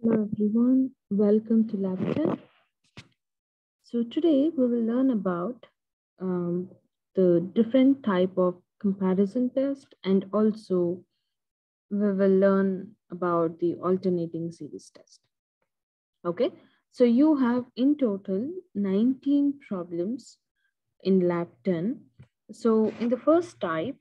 Hello everyone, welcome to Lab 10. So today we will learn about um, the different type of comparison test and also we will learn about the alternating series test. Okay, so you have in total 19 problems in Lab 10. So in the first type,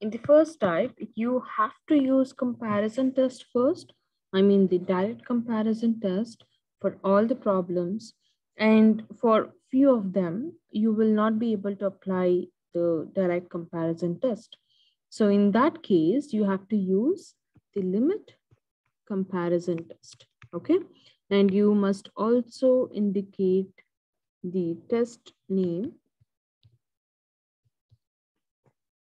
in the first type, you have to use comparison test first. I mean the direct comparison test for all the problems. And for few of them, you will not be able to apply the direct comparison test. So in that case, you have to use the limit comparison test, okay? And you must also indicate the test name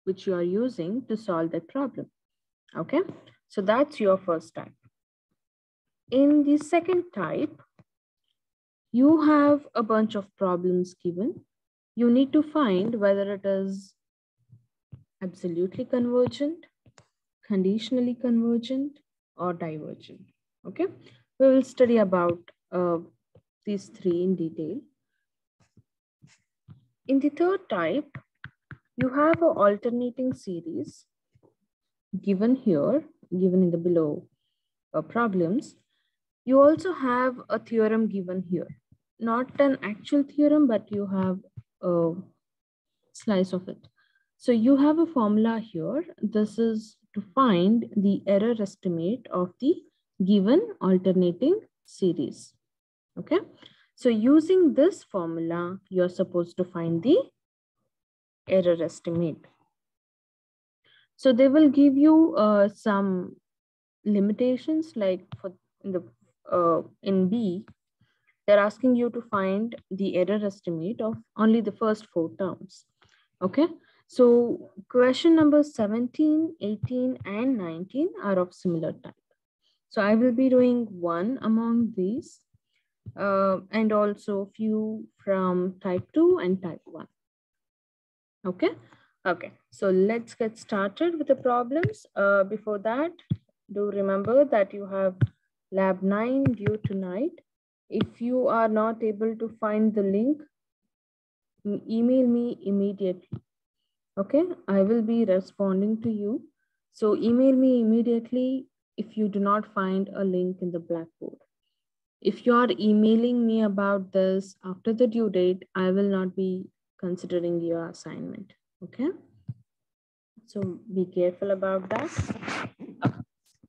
which you are using to solve that problem. Okay, so that's your first type. In the second type, you have a bunch of problems given. You need to find whether it is absolutely convergent, conditionally convergent, or divergent. Okay, we will study about uh, these three in detail. In the third type, you have an alternating series given here, given in the below uh, problems. You also have a theorem given here, not an actual theorem, but you have a slice of it. So you have a formula here. This is to find the error estimate of the given alternating series. Okay. So using this formula, you're supposed to find the error estimate. So they will give you uh, some limitations like for in the uh, in B, they're asking you to find the error estimate of only the first four terms. Okay, so question number 17, 18, and 19 are of similar type. So I will be doing one among these uh, and also few from type 2 and type 1. Okay, okay. So let's get started with the problems. Uh, before that, do remember that you have lab 9 due tonight. If you are not able to find the link, email me immediately. Okay, I will be responding to you. So email me immediately if you do not find a link in the Blackboard. If you are emailing me about this after the due date, I will not be considering your assignment. Okay. So be careful about that.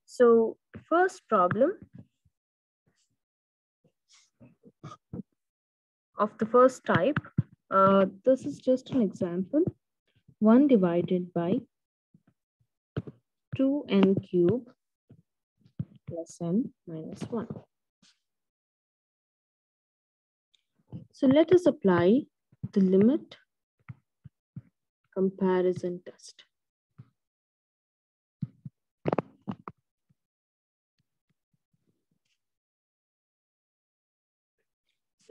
So first problem of the first type, uh, this is just an example. 1 divided by 2n cube plus n minus 1. So let us apply the limit comparison test.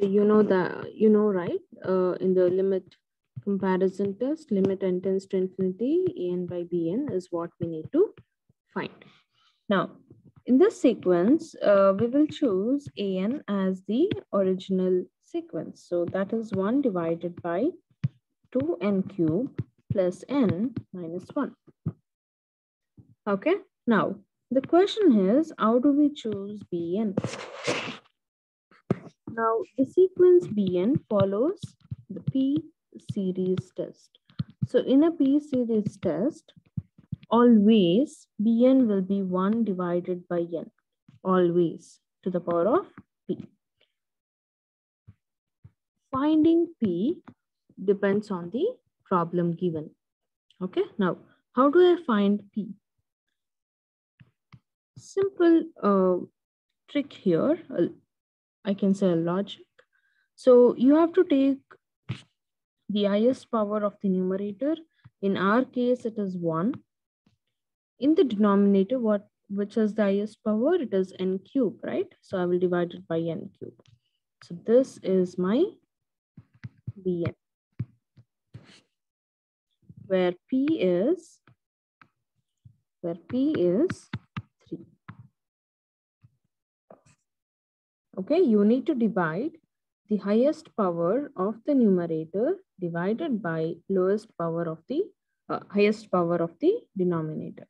So you know that, you know, right? Uh, in the limit comparison test, limit n tends to infinity, an by bn is what we need to find. Now, in this sequence, uh, we will choose an as the original sequence. So that is 1 divided by 2n cube plus n minus 1. Okay, now the question is, how do we choose bn? Now, the sequence bn follows the p series test. So in a p series test, always bn will be 1 divided by n, always to the power of p. Finding p depends on the problem given. Okay, now how do I find p? Simple uh, trick here, I can say a logic. So you have to take the highest power of the numerator. In our case, it is 1. In the denominator, what which is the highest power? It is n cube, right? So I will divide it by n cube. So this is my Bn, where P is where P is 3. Okay, you need to divide the highest power of the numerator divided by lowest power of the uh, highest power of the denominator.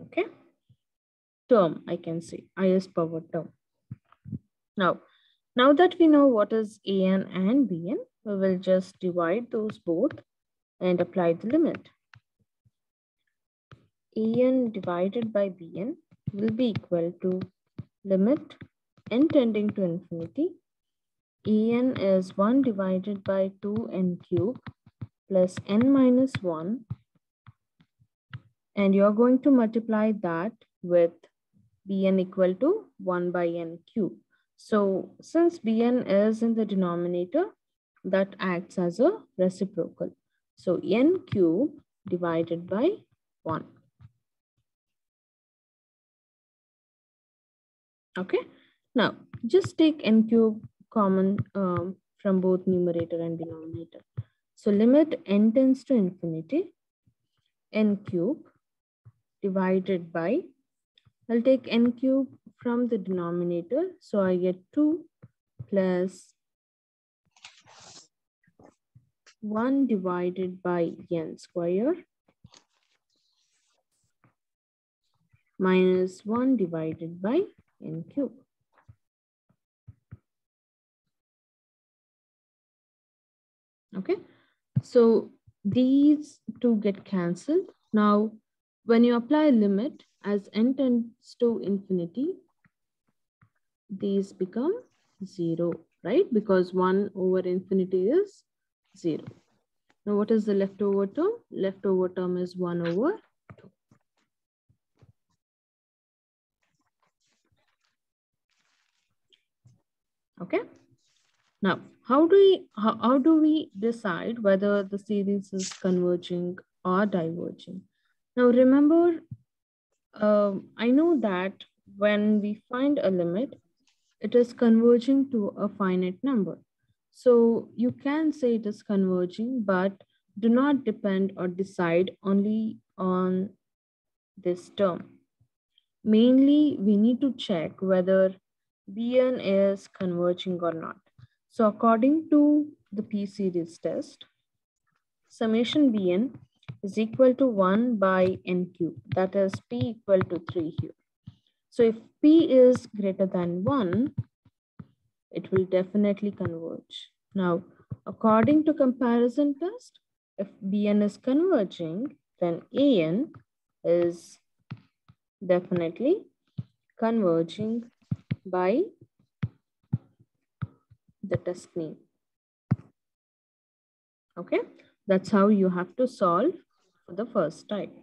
Okay, term I can say highest power term. Now, now that we know what is an and bn, we will just divide those both and apply the limit. an divided by bn will be equal to limit n tending to infinity. En is 1 divided by 2n cube plus n minus 1. And you're going to multiply that with bn equal to 1 by n cube. So since bn is in the denominator, that acts as a reciprocal. So n cube divided by 1. Okay. Now, just take n cube common um, from both numerator and denominator. So limit n tends to infinity, n cube divided by, I'll take n cube from the denominator. So I get 2 plus 1 divided by n square minus 1 divided by n cube. Okay, so these two get cancelled. Now, when you apply limit as n tends to infinity, these become zero, right? Because one over infinity is zero. Now, what is the leftover term? Leftover term is one over two. Okay. Now, how do we how, how do we decide whether the series is converging or diverging? Now, remember, uh, I know that when we find a limit, it is converging to a finite number. So you can say it is converging, but do not depend or decide only on this term. Mainly, we need to check whether Bn is converging or not. So according to the p-series test, summation Bn is equal to 1 by n cube. That is p equal to 3 here. So if p is greater than 1, it will definitely converge. Now, according to comparison test, if Bn is converging, then An is definitely converging by the test name. Okay, that's how you have to solve for the first type.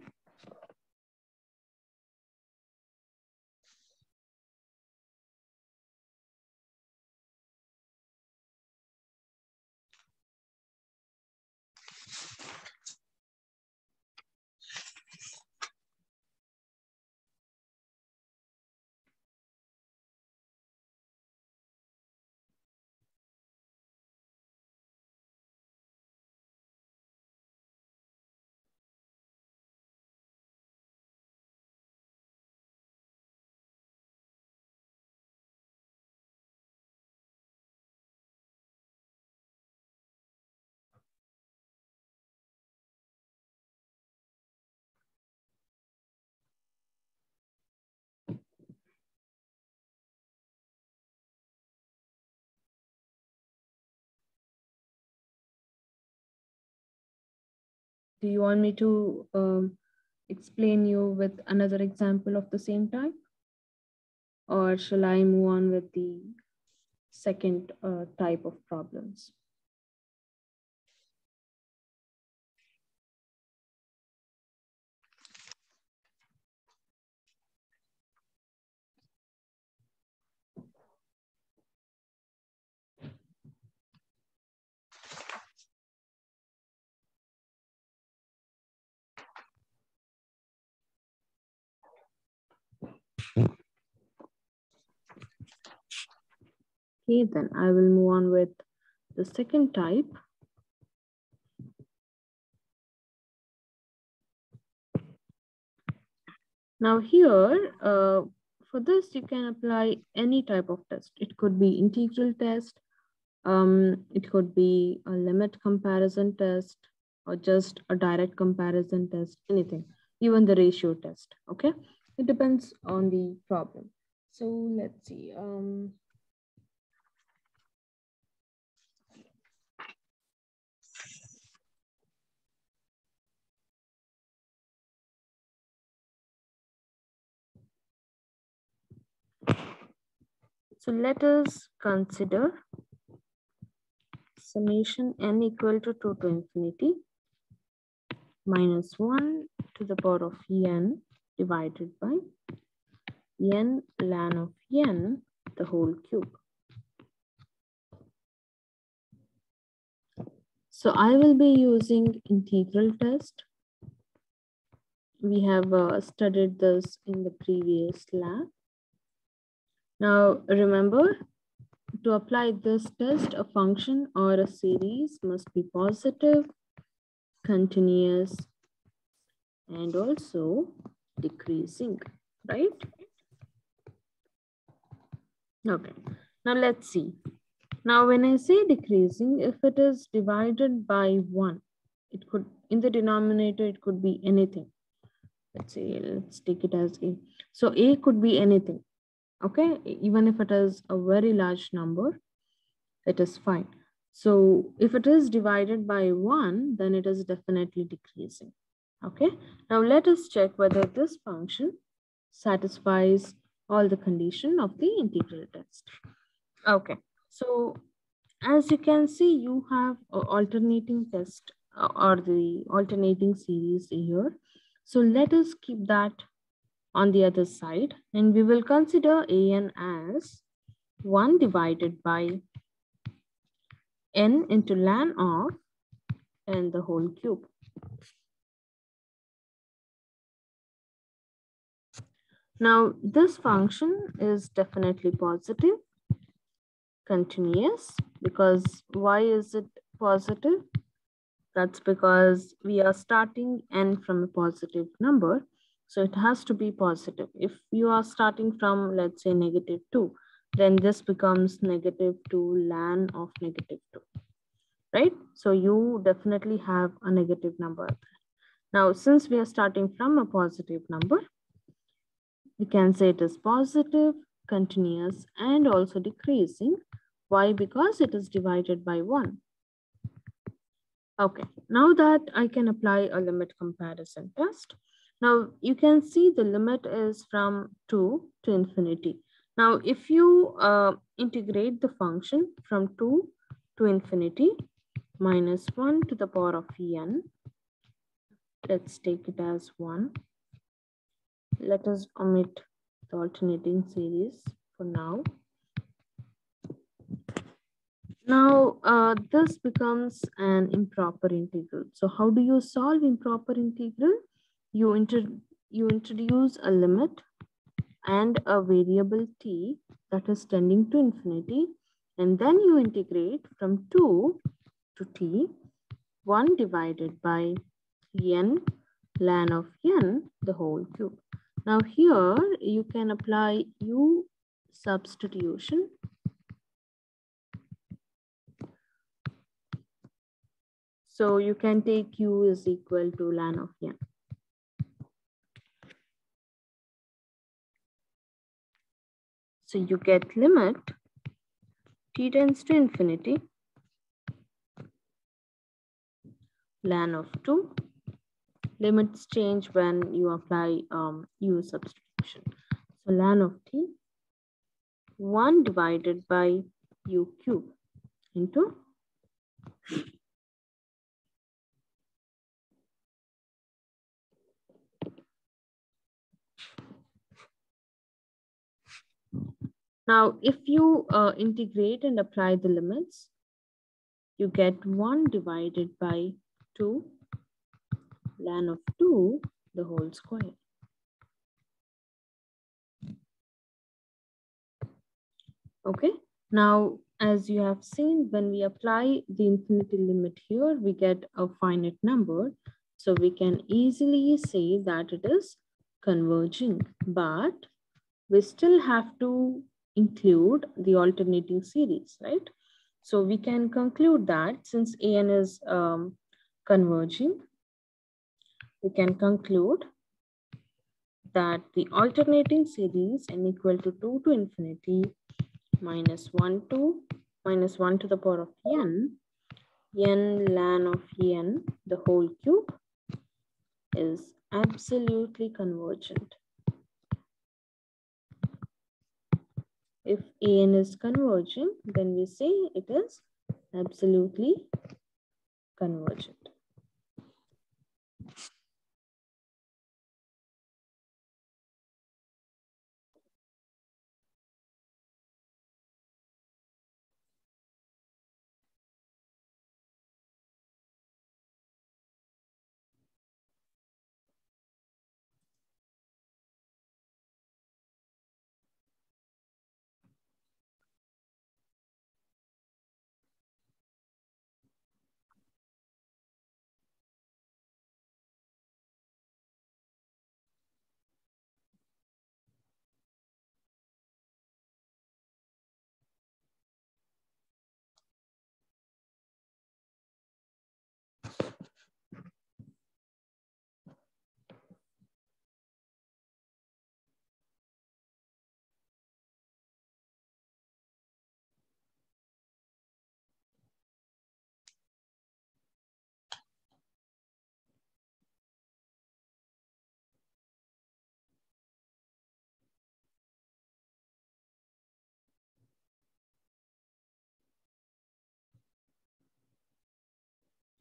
Do you want me to um, explain you with another example of the same type? Or shall I move on with the second uh, type of problems? Okay, then I will move on with the second type. Now here, uh, for this, you can apply any type of test. It could be integral test, um, it could be a limit comparison test, or just a direct comparison test, anything, even the ratio test, okay? It depends on the problem. So let's see. Um, So let us consider summation n equal to 2 to infinity minus 1 to the power of n divided by n ln of n the whole cube. So I will be using integral test. We have uh, studied this in the previous lab. Now remember, to apply this test, a function or a series must be positive, continuous, and also decreasing, right? Okay, now let's see. Now when I say decreasing, if it is divided by one, it could, in the denominator, it could be anything. Let's say, let's take it as A. So A could be anything okay even if it is a very large number it is fine. So if it is divided by one then it is definitely decreasing. Okay now let us check whether this function satisfies all the condition of the integral test. Okay so as you can see you have alternating test uh, or the alternating series here. So let us keep that on the other side and we will consider an as 1 divided by n into ln of n the whole cube. Now this function is definitely positive, continuous, because why is it positive? That's because we are starting n from a positive number so it has to be positive. If you are starting from, let's say, negative 2, then this becomes negative 2 ln of negative 2, right? So you definitely have a negative number. Now, since we are starting from a positive number, we can say it is positive, continuous, and also decreasing. Why? Because it is divided by 1. Okay, now that I can apply a limit comparison test, now you can see the limit is from 2 to infinity. Now if you uh, integrate the function from 2 to infinity minus 1 to the power of n, let's take it as 1. Let us omit the alternating series for now. Now, uh, this becomes an improper integral. So how do you solve improper integral? You, inter you introduce a limit and a variable t that is tending to infinity and then you integrate from 2 to t 1 divided by n ln of n the whole cube. Now here you can apply u substitution So you can take u is equal to ln of n. So you get limit t tends to infinity ln of 2. Limits change when you apply um, u substitution. So ln of t 1 divided by u cube into Now, if you uh, integrate and apply the limits, you get 1 divided by 2 ln of 2 the whole square. Okay, now as you have seen, when we apply the infinity limit here, we get a finite number. So we can easily say that it is converging, but we still have to include the alternating series, right? So we can conclude that since an is um, converging, we can conclude that the alternating series n equal to 2 to infinity minus 1 to minus 1 to the power of n, n ln of n, the whole cube, is absolutely convergent. If an is converging, then we say it is absolutely convergent.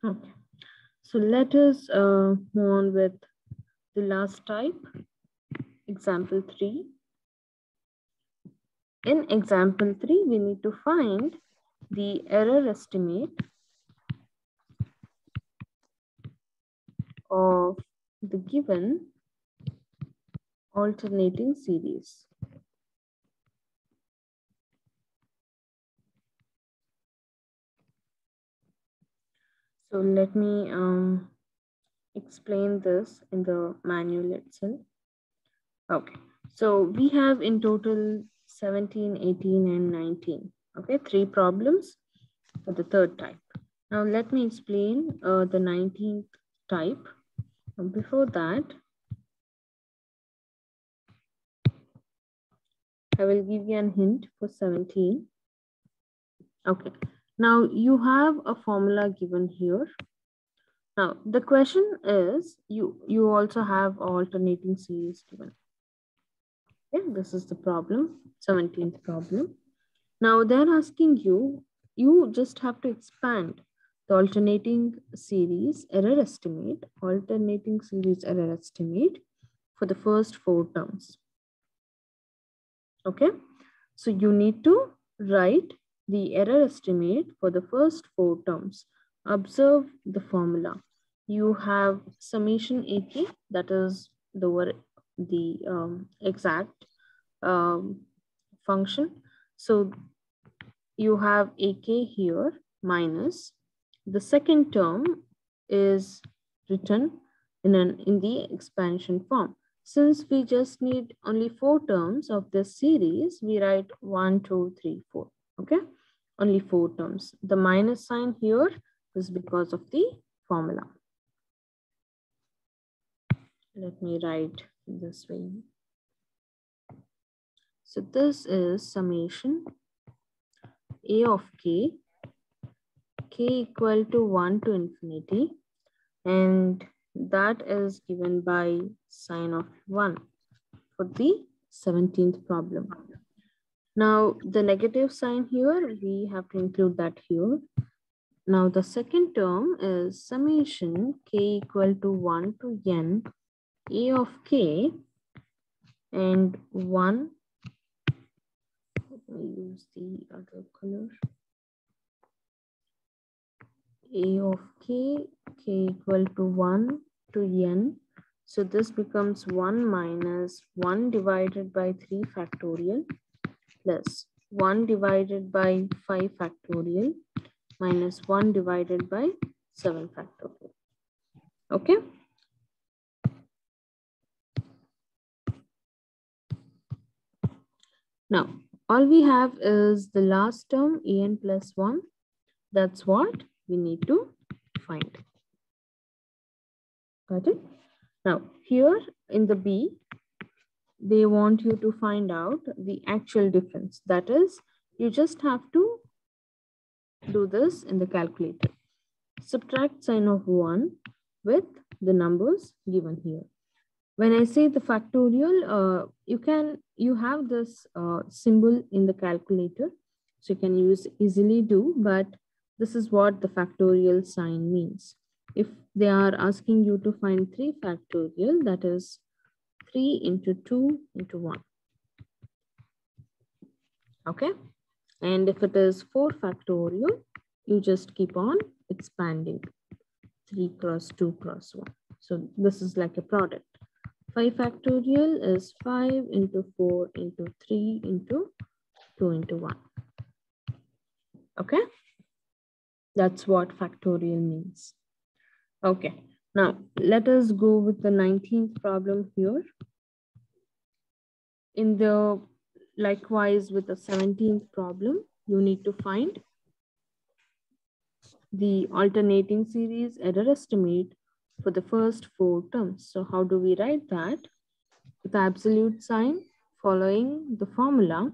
Okay, so let us uh, move on with the last type, example three. In example three, we need to find the error estimate of the given alternating series. So let me um, explain this in the manual itself. Okay, so we have in total 17, 18, and 19. Okay, three problems for the third type. Now let me explain uh, the 19th type. Before that, I will give you a hint for 17. Okay, now you have a formula given here. Now the question is, you, you also have alternating series given. Okay, this is the problem, 17th problem. Now they're asking you, you just have to expand the alternating series error estimate, alternating series error estimate for the first four terms. Okay, so you need to write the error estimate for the first four terms. Observe the formula. You have summation AK, that is the, the um, exact um, function. So you have AK here minus the second term is written in, an, in the expansion form. Since we just need only four terms of this series, we write one, two, three, four, okay? Only four terms. The minus sign here is because of the formula. Let me write this way. So this is summation a of k, k equal to 1 to infinity, and that is given by sine of 1 for the 17th problem. Now the negative sign here, we have to include that here. Now the second term is summation k equal to 1 to n a of k and 1, let me use the other color, a of k, k equal to 1 to n. So this becomes 1 minus 1 divided by 3 factorial plus 1 divided by 5 factorial minus 1 divided by 7 factorial. Okay. Now, all we have is the last term, an plus 1. That's what we need to find. Got it? Now, here in the B, they want you to find out the actual difference. That is, you just have to do this in the calculator. Subtract sine of 1 with the numbers given here. When I say the factorial, uh, you can you have this uh, symbol in the calculator, so you can use easily do, but this is what the factorial sign means. If they are asking you to find 3 factorial, that is 3 into 2 into 1. Okay. And if it is 4 factorial, you just keep on expanding 3 cross 2 cross 1. So this is like a product. 5 factorial is 5 into 4 into 3 into 2 into 1. Okay? That's what factorial means. Okay, now let us go with the 19th problem here. In the, likewise with the 17th problem, you need to find the alternating series error estimate for the first four terms. So how do we write that? With absolute sign following the formula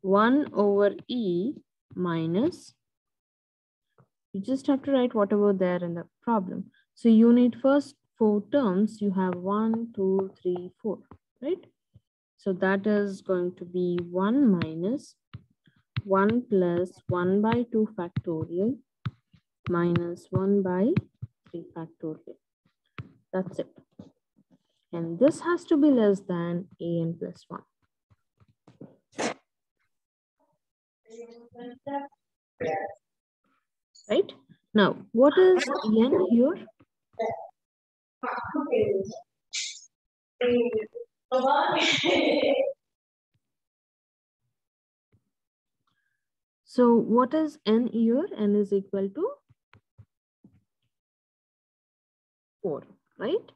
1 over E minus, you just have to write whatever there in the problem. So you need first four terms, you have one, two, three, four, right? So that is going to be 1 minus 1 plus 1 by 2 factorial minus 1 by 3 factorial. That's it. And this has to be less than an plus 1. Right? Now, what is n here? So what is n here? n is equal to 4 right?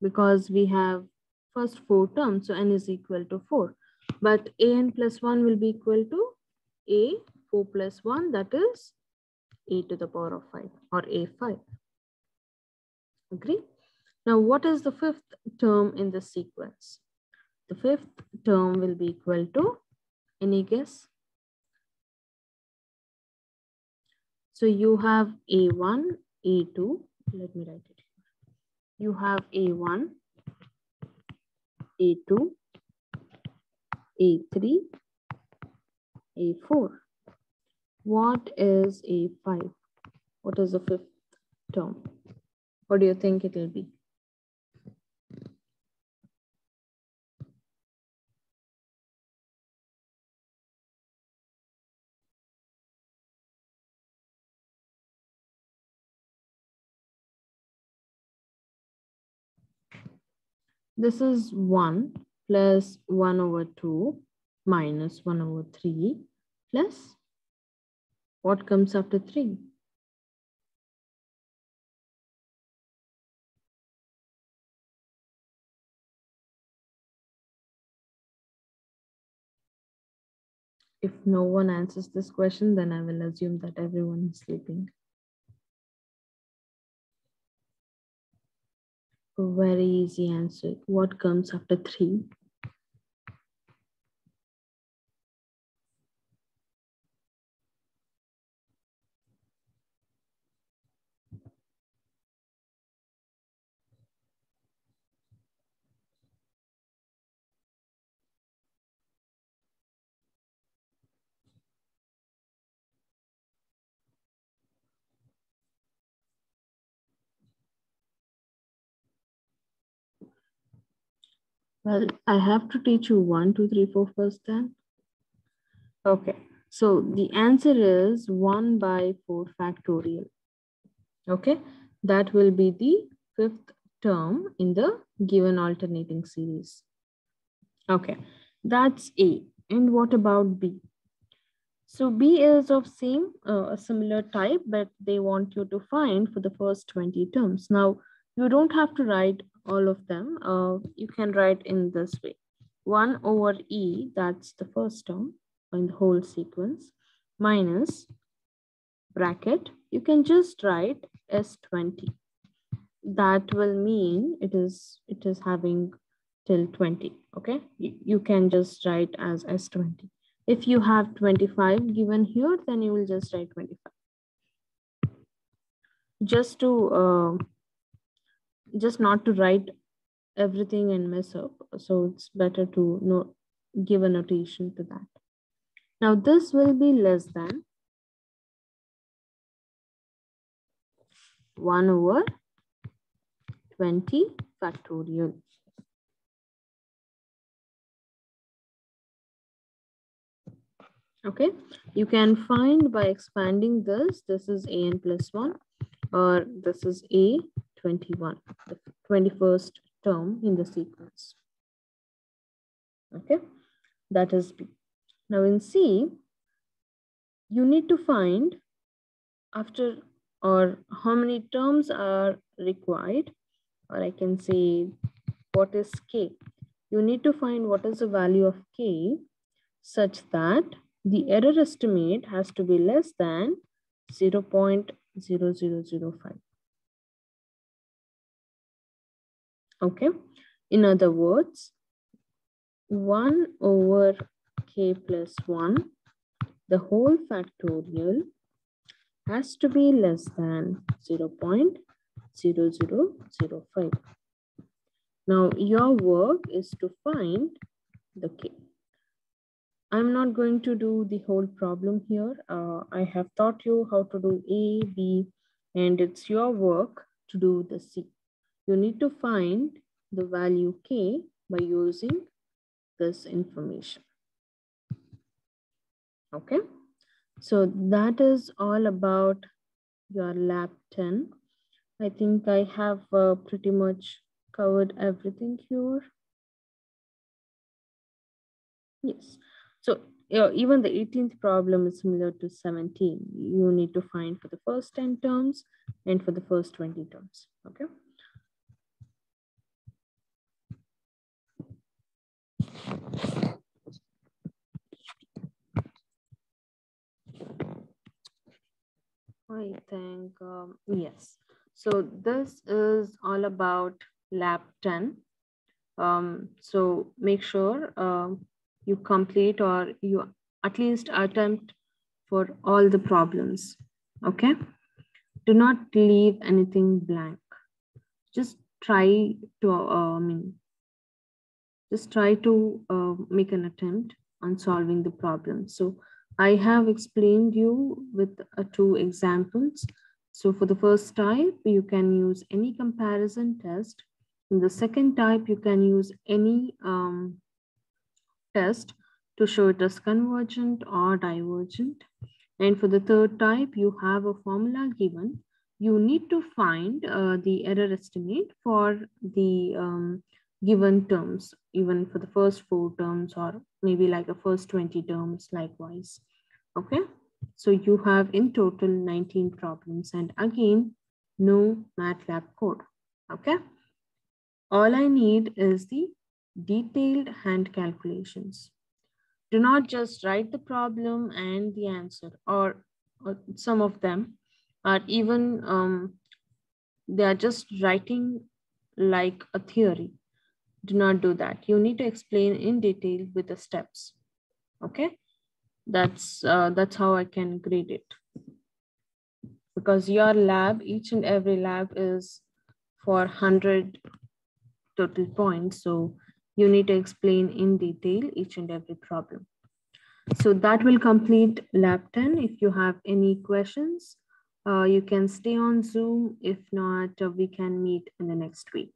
Because we have first four terms, so n is equal to 4. But an plus 1 will be equal to a 4 plus 1, that is a to the power of 5 or a5. Agree? Now, what is the fifth term in the sequence? The fifth term will be equal to, any guess? So you have a1, a2, let me write it you have A1, A2, A3, A4. What is A5? What is the fifth term? What do you think it will be? This is 1 plus 1 over 2 minus 1 over 3 plus what comes after 3? If no one answers this question, then I will assume that everyone is sleeping. very easy answer. What comes after three? Well, I have to teach you one, two, three, four first then. Okay, so the answer is one by four factorial. Okay, that will be the fifth term in the given alternating series. Okay, that's A. And what about B? So B is of same, uh, a similar type, but they want you to find for the first 20 terms. Now, you don't have to write all of them. Uh, you can write in this way. 1 over E, that's the first term in the whole sequence, minus bracket, you can just write S20. That will mean it is, it is having till 20, okay? You, you can just write as S20. If you have 25 given here, then you will just write 25. Just to, uh, just not to write everything and mess up. So it's better to know, give a notation to that. Now this will be less than 1 over 20 factorial. Okay, you can find by expanding this, this is a n plus 1 or this is a 21, the 21st term in the sequence. Okay, that is B. Now in C, you need to find after or how many terms are required, or I can say what is K. You need to find what is the value of K such that the error estimate has to be less than 0 0.0005. Okay. In other words, 1 over k plus 1, the whole factorial has to be less than 0 0.0005. Now, your work is to find the k. I'm not going to do the whole problem here. Uh, I have taught you how to do A, B, and it's your work to do the C you need to find the value k by using this information. Okay, so that is all about your lab 10. I think I have uh, pretty much covered everything here. Yes, so uh, even the 18th problem is similar to 17. You need to find for the first 10 terms and for the first 20 terms, okay? I think, um, yes. So this is all about lab 10. Um, so make sure um, you complete or you at least attempt for all the problems, okay? Do not leave anything blank. Just try to, uh, I mean, just try to uh, make an attempt on solving the problem. So I have explained you with uh, two examples. So for the first type, you can use any comparison test. In the second type, you can use any um, test to show it as convergent or divergent. And for the third type, you have a formula given. You need to find uh, the error estimate for the um, given terms, even for the first four terms or maybe like the first 20 terms likewise. Okay, so you have in total 19 problems and again, no MATLAB code. Okay, all I need is the detailed hand calculations. Do not just write the problem and the answer or, or some of them are even, um, they are just writing like a theory do not do that. You need to explain in detail with the steps. Okay, that's uh, that's how I can grade it. Because your lab, each and every lab is for 100 total points. So you need to explain in detail each and every problem. So that will complete lab 10. If you have any questions, uh, you can stay on Zoom. If not, uh, we can meet in the next week.